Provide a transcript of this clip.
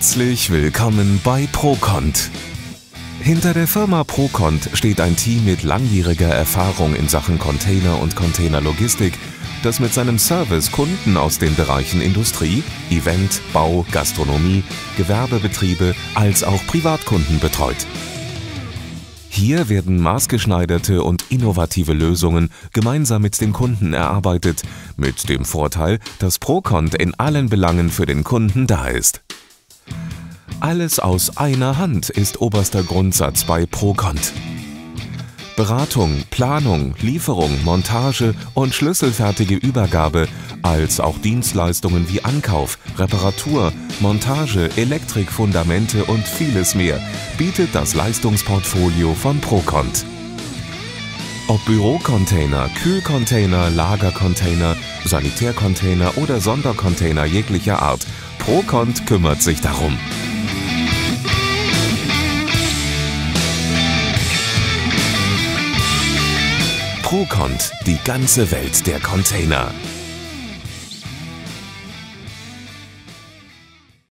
Herzlich willkommen bei Procont. Hinter der Firma Procont steht ein Team mit langjähriger Erfahrung in Sachen Container und Containerlogistik, das mit seinem Service Kunden aus den Bereichen Industrie, Event, Bau, Gastronomie, Gewerbebetriebe als auch Privatkunden betreut. Hier werden maßgeschneiderte und innovative Lösungen gemeinsam mit den Kunden erarbeitet, mit dem Vorteil, dass Procont in allen Belangen für den Kunden da ist. Alles aus einer Hand ist oberster Grundsatz bei Procont. Beratung, Planung, Lieferung, Montage und schlüsselfertige Übergabe, als auch Dienstleistungen wie Ankauf, Reparatur, Montage, Elektrik, Fundamente und vieles mehr bietet das Leistungsportfolio von Procont. Ob Bürocontainer, Kühlcontainer, Lagercontainer, Sanitärcontainer oder Sondercontainer jeglicher Art, Procont kümmert sich darum. Procont, die ganze Welt der Container.